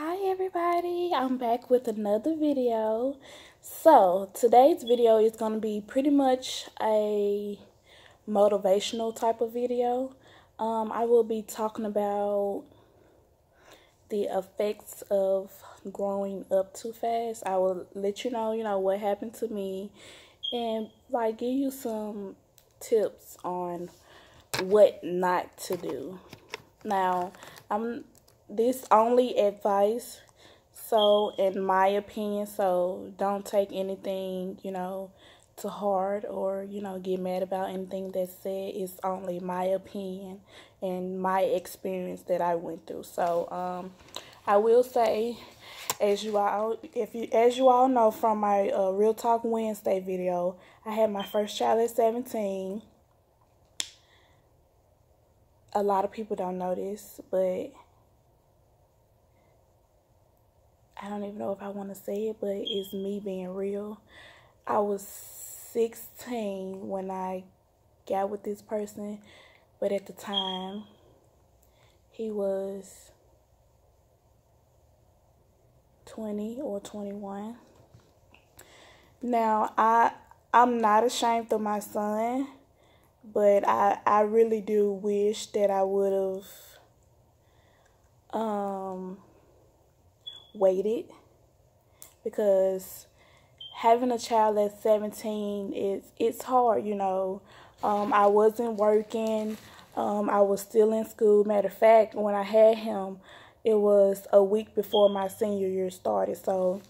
Hi everybody, I'm back with another video. So today's video is going to be pretty much a motivational type of video. Um, I will be talking about the effects of growing up too fast. I will let you know, you know, what happened to me and like give you some tips on what not to do. Now, I'm this only advice so in my opinion so don't take anything you know to heart or you know get mad about anything that's said. It's only my opinion and my experience that i went through. So um i will say as you all if you as you all know from my uh, real talk wednesday video i had my first child at 17 a lot of people don't know this but I don't even know if I want to say it, but it's me being real. I was 16 when I got with this person, but at the time, he was 20 or 21. Now, I I'm not ashamed of my son, but I I really do wish that I would have um waited because having a child at 17 is it's hard you know. Um, i wasn't working um, i was still in school. Matter of fact when i had him it was a week before my senior year started. So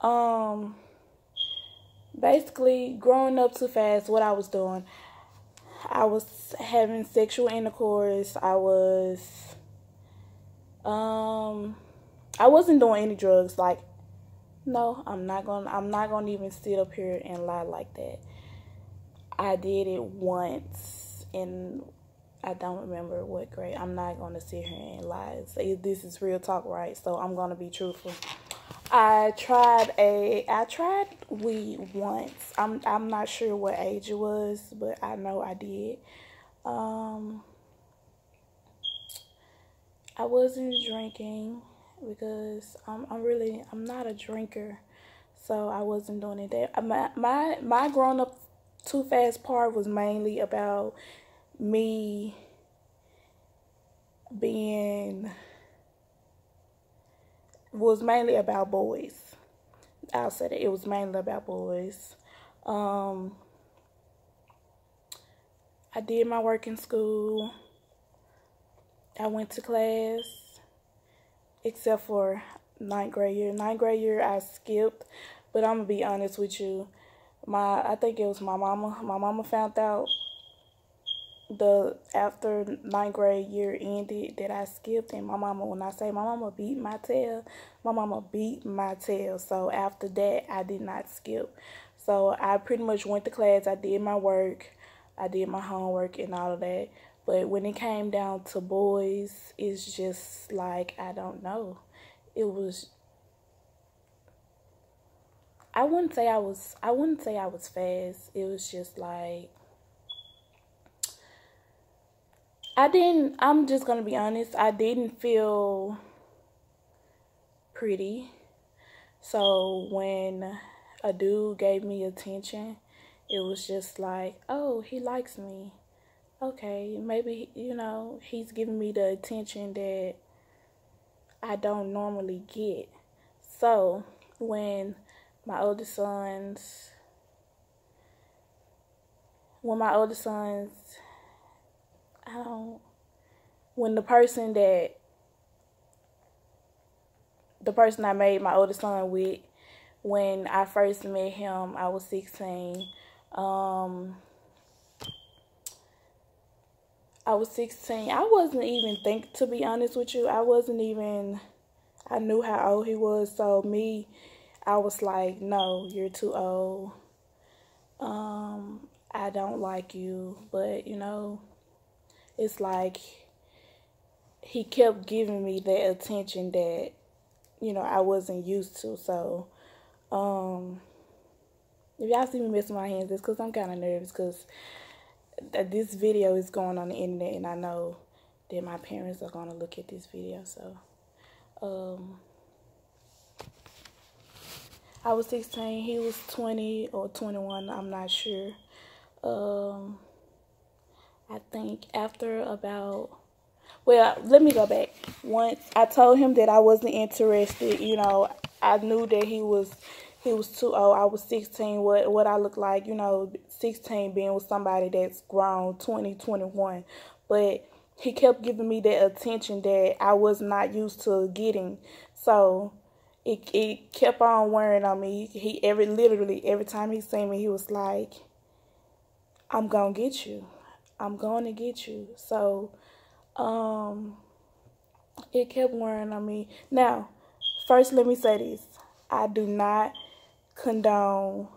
um basically growing up too fast what i was doing i was having sexual intercourse. I was um I wasn't doing any drugs. Like, no, I'm not gonna. I'm not gonna even sit up here and lie like that. I did it once, and I don't remember what grade. I'm not gonna sit here and lie. This is real talk, right? So I'm gonna be truthful. I tried a. I tried weed once. I'm. I'm not sure what age it was, but I know I did. Um. I wasn't drinking because I'm, I'm really I'm not a drinker, so I wasn't doing it. That my my my growing up too fast part was mainly about me being was mainly about boys. I'll say that it was mainly about boys. Um, I did my work in school. I went to class except for ninth grade year. Ninth grade year, I skipped, but I'm gonna be honest with you. My, I think it was my mama. My mama found out the after ninth grade year ended that I skipped, and my mama, when I say my mama beat my tail, my mama beat my tail. So after that, I did not skip. So I pretty much went to class. I did my work. I did my homework and all of that. But when it came down to boys, it's just like, I don't know. It was, I wouldn't say I was, I wouldn't say I was fast. It was just like, I didn't, I'm just going to be honest, I didn't feel pretty. So when a dude gave me attention, it was just like, oh, he likes me okay, maybe, you know, he's giving me the attention that I don't normally get. So, when my oldest sons, when my oldest sons, I don't, when the person that, the person I made my oldest son with, when I first met him, I was 16. Um, I was 16. I wasn't even think to be honest with you. I wasn't even I knew how old he was. So me, I was like, "No, you're too old. Um, I don't like you." But, you know, it's like he kept giving me that attention that you know I wasn't used to. So, um, if y'all see me messing my hands, it's because I'm kind of nervous that this video is going on the internet and I know that my parents are going to look at this video so Um, I was 16, he was 20 or 21, I'm not sure. Um, I think after about, well, let me go back. Once I told him that I wasn't interested, you know, I knew that he was he was too old. I was 16. What what I look like, you know, 16 being with somebody that's grown 20, 21. But he kept giving me that attention that I was not used to getting. So it it kept on wearing on me. He every literally every time he seen me, he was like, "I'm gonna get you. I'm to get you." So, um, it kept wearing on me. Now, first, let me say this: I do not condone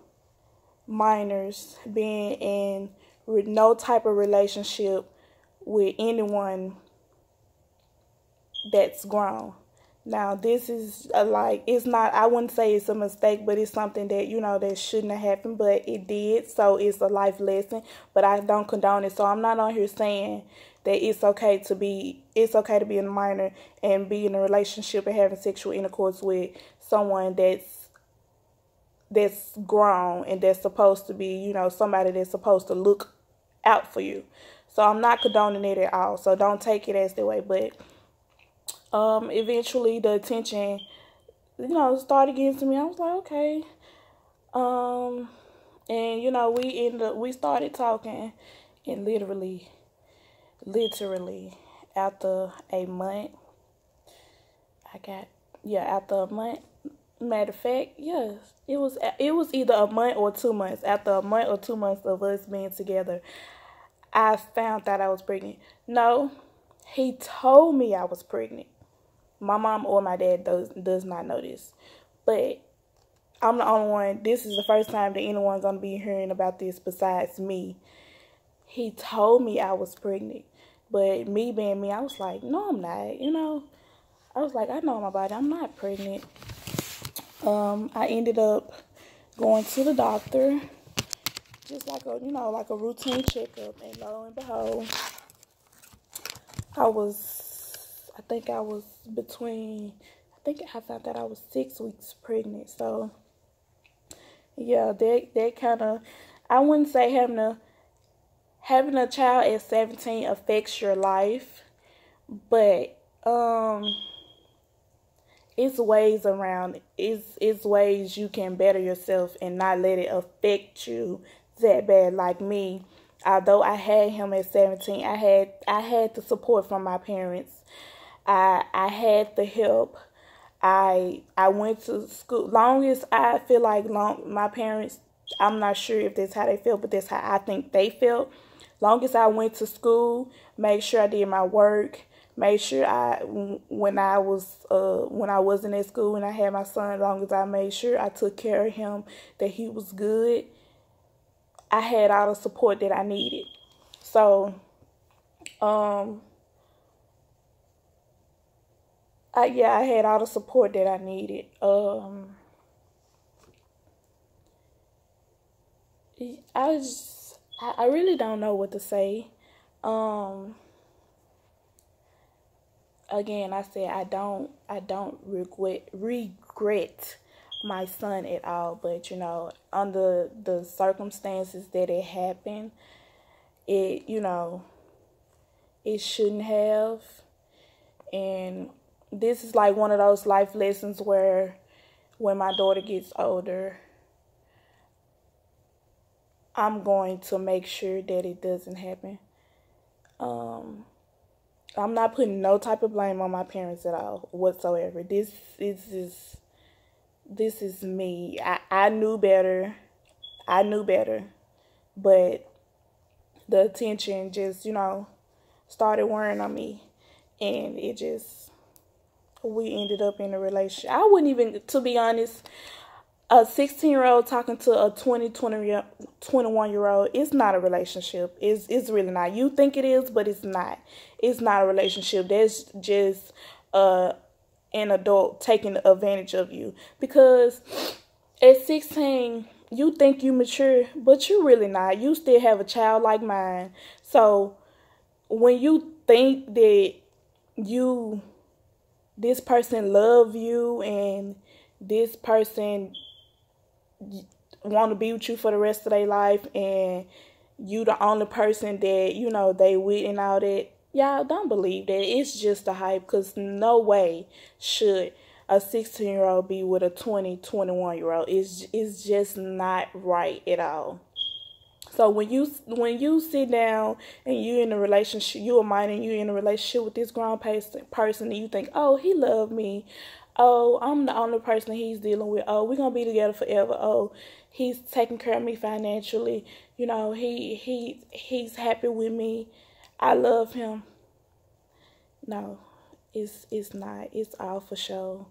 minors being in no type of relationship with anyone that's grown. Now, this is a, like, it's not, I wouldn't say it's a mistake, but it's something that, you know, that shouldn't have happened, but it did. So it's a life lesson, but I don't condone it. So I'm not on here saying that it's okay to be, it's okay to be a minor and be in a relationship and having sexual intercourse with someone that's, that's grown and that's supposed to be, you know, somebody that's supposed to look out for you. So I'm not condoning it at all. So don't take it as the way. But um, eventually the attention, you know, started getting to me. I was like, okay. Um, and you know, we ended up, we started talking, and literally, literally, after a month, I got yeah. After a month, matter of fact, yes, it was it was either a month or two months. After a month or two months of us being together, I found that I was pregnant. No, he told me I was pregnant. My mom or my dad does does not know this. But I'm the only one. This is the first time that anyone's gonna be hearing about this besides me. He told me I was pregnant. But me being me, I was like, no, I'm not. You know, I was like, I know my body. I'm not pregnant. Um, I ended up going to the doctor just like a, you know, like a routine checkup. And lo and behold, I was, I think I was between, I think I found that I was six weeks pregnant. So, yeah, that, that kind of, I wouldn't say having a, having a child at 17 affects your life, but, um, it's ways around it's it's ways you can better yourself and not let it affect you that bad like me. Although I had him at 17, I had I had the support from my parents. I I had the help. I I went to school. Long as I feel like long my parents, I'm not sure if that's how they feel, but that's how I think they felt. Long as I went to school, make sure I did my work, made sure I when I was uh when I wasn't at school and I had my son, as long as I made sure I took care of him, that he was good I had all the support that I needed. So, um, I, yeah, I had all the support that I needed. Um, I just, I, I really don't know what to say. Um, again, I said I don't, I don't regret, regret my son at all, but you know, under the circumstances that it happened, it you know, it shouldn't have. And this is like one of those life lessons where when my daughter gets older, I'm going to make sure that it doesn't happen. Um, I'm not putting no type of blame on my parents at all whatsoever. This is just this is me. I, I knew better. I knew better. But the attention just, you know, started wearing on me. And it just, we ended up in a relationship. I wouldn't even, to be honest, a 16 year old talking to a 20, 20 21 year old, it's not a relationship. It's, it's really not. You think it is, but it's not. It's not a relationship. That's just a an adult taking advantage of you because at 16 you think you mature but you're really not you still have a child like mine so when you think that you this person love you and this person want to be with you for the rest of their life and you the only person that you know they with and all that y'all don't believe that. It's just a hype because no way should a 16 year old be with a 20 21 year old it's, it's just not right at all. So when you when you sit down and you in a relationship you a minor and you in a relationship with this grown person person and you think oh he loved me oh i'm the only person he's dealing with oh we're gonna be together forever oh he's taking care of me financially you know he he he's happy with me I love him. No, it's it's not. It's all for show.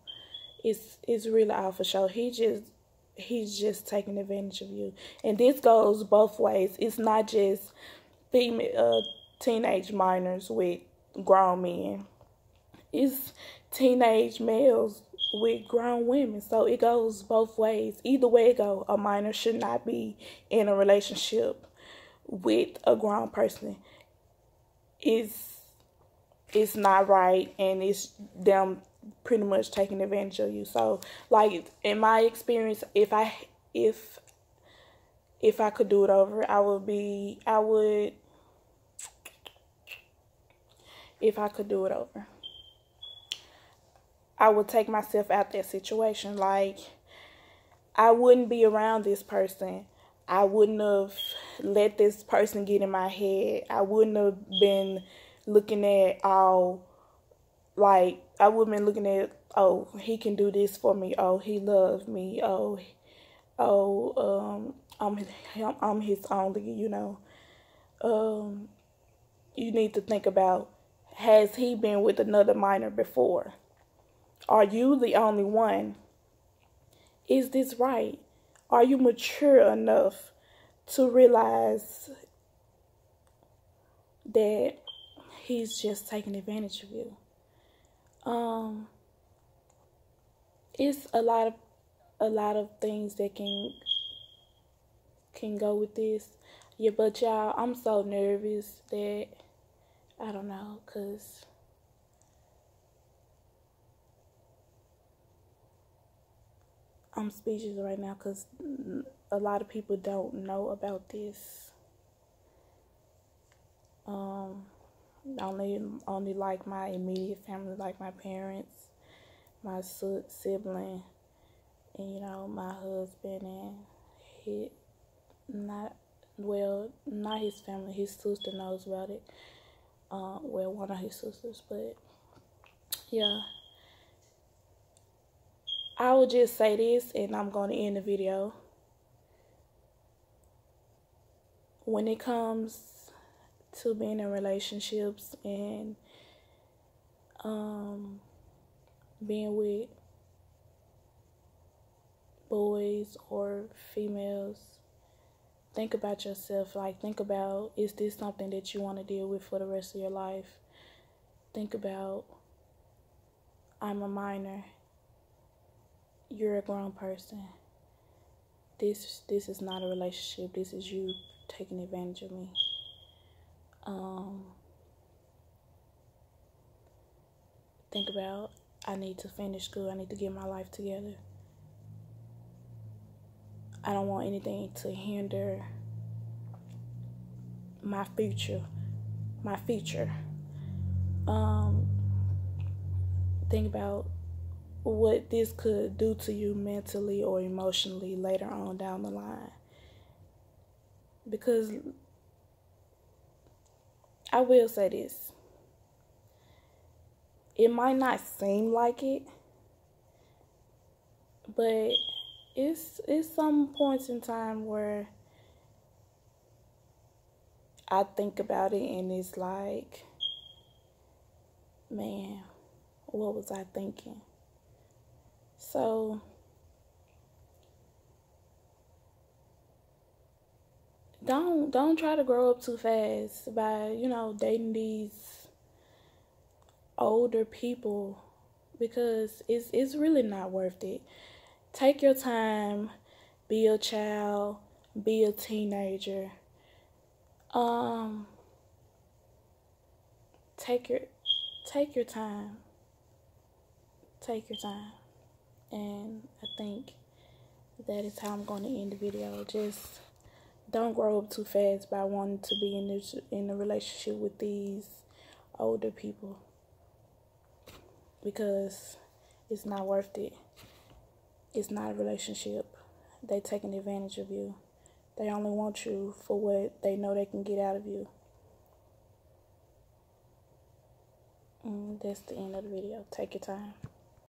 It's it's really all for show. He just he's just taking advantage of you, and this goes both ways. It's not just female uh, teenage minors with grown men. It's teenage males with grown women. So it goes both ways. Either way it go, a minor should not be in a relationship with a grown person it's it's not right and it's them pretty much taking advantage of you. So like in my experience, if I if if I could do it over, I would be I would if I could do it over. I would take myself out that situation. Like I wouldn't be around this person I wouldn't have let this person get in my head. I wouldn't have been looking at all like I wouldn't been looking at oh he can do this for me. Oh he loves me. Oh oh um I'm I'm his only. You know. Um, you need to think about has he been with another minor before? Are you the only one? Is this right? Are you mature enough to realize that he's just taking advantage of you? Um, it's a lot of a lot of things that can can go with this. Yeah, but y'all, I'm so nervous that I don't know, cause I'm speechless right now because a lot of people don't know about this. Um, only only like my immediate family, like my parents, my sibling, and you know my husband and he not well not his family. His sister knows about it. Uh, well, one of his sisters, but yeah. I will just say this and I'm going to end the video. When it comes to being in relationships and um, being with boys or females, think about yourself. Like, think about is this something that you want to deal with for the rest of your life? Think about I'm a minor you're a grown person. This this is not a relationship. This is you taking advantage of me. Um, think about I need to finish school. I need to get my life together. I don't want anything to hinder my future, my future. Um, think about what this could do to you mentally or emotionally later on down the line. Because I will say this it might not seem like it, but it's it's some points in time where I think about it and it's like, man, what was I thinking? So don't don't try to grow up too fast by, you know, dating these older people because it's it's really not worth it. Take your time, be a child, be a teenager. Um take your take your time take your time. And I think that is how I'm going to end the video. Just don't grow up too fast by wanting to be in this in a relationship with these older people because it's not worth it. It's not a relationship. They're taking advantage of you. They only want you for what they know they can get out of you. And that's the end of the video. Take your time.